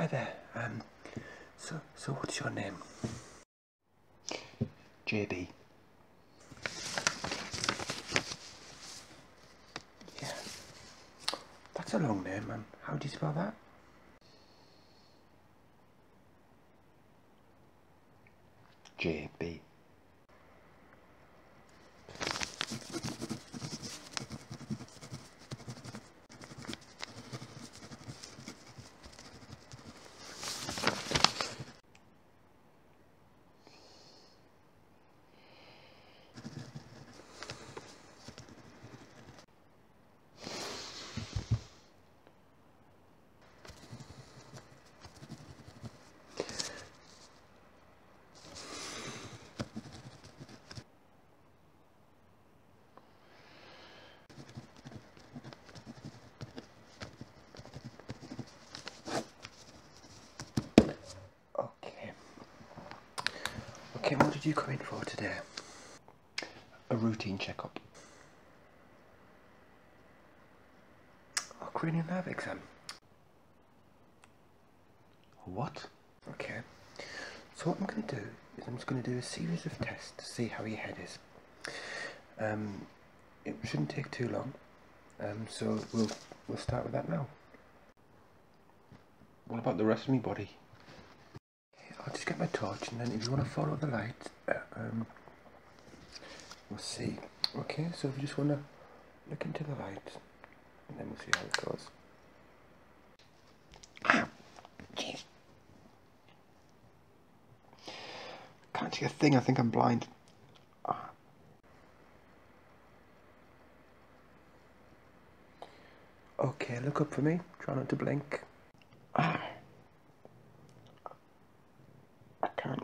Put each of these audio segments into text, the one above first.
Hi there. Um, so, so what's your name? JB. Yeah. That's a long name, man. How do you spell that? JB. Okay. Okay, what did you come in for today? A routine checkup. A cranial nerve exam. What? Okay. So what I'm going to do is I'm just going to do a series of tests to see how your head is. Um, it shouldn't take too long. Um, so we'll we'll start with that now. What about the rest of my body? I'll just get my torch and then if you want to follow the light, uh, um, we'll see. Okay, so if you just want to look into the light and then we'll see how it goes. Ah. Can't see a thing, I think I'm blind. Ah. Okay, look up for me. Try not to blink. Ah. I can't.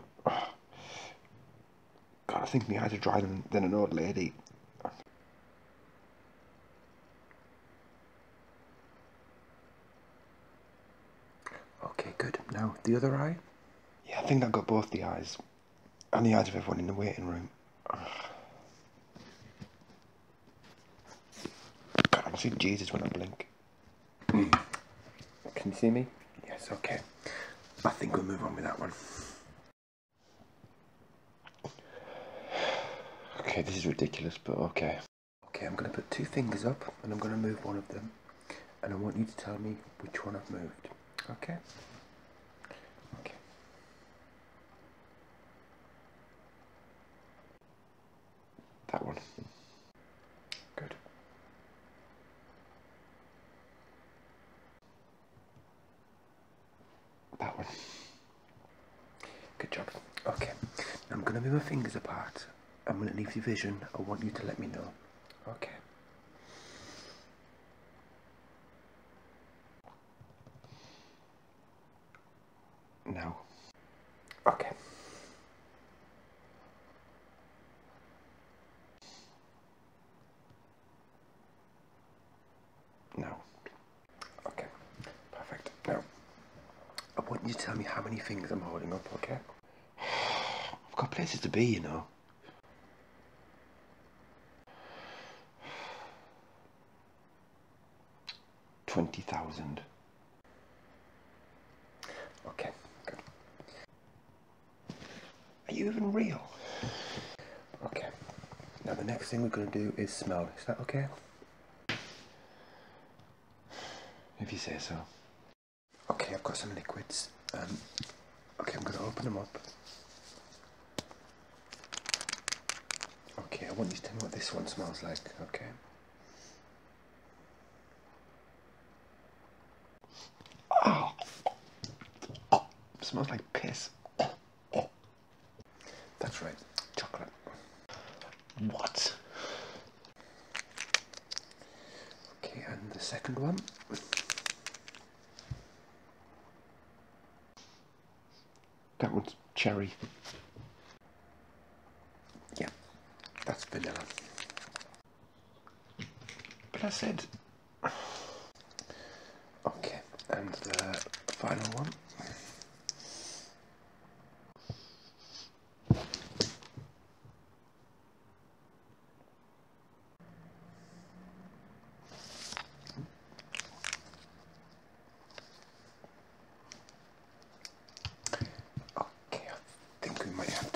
God, I think my eyes are drier than, than an old lady. Okay, good. Now, the other eye? Yeah, I think I've got both the eyes. And the eyes of everyone in the waiting room. God, I can see Jesus when I blink. Hmm. Can you see me? Yes, okay. I think we'll move on with that one. Okay, this is ridiculous, but okay. Okay, I'm going to put two fingers up and I'm going to move one of them. And I want you to tell me which one I've moved. Okay? Okay. That one. Good. That one. Good job. Okay. Now I'm going to move my fingers apart. And when it leaves your vision, I want you to let me know. Okay. Now. Okay. Now. Okay. Perfect. Now. I want you to tell me how many fingers I'm holding up, okay? I've got places to be, you know. Twenty thousand. Okay, good. Are you even real? Okay. Now the next thing we're going to do is smell. Is that okay? If you say so. Okay, I've got some liquids. Um, okay, I'm going to open them up. Okay, I want you to tell me what this one smells like, okay? Smells like piss. That's right, chocolate. What? Okay, and the second one. That one's cherry. Yeah, that's vanilla. But I said. Okay, and the final one.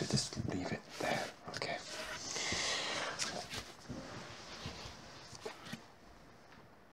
Just leave it.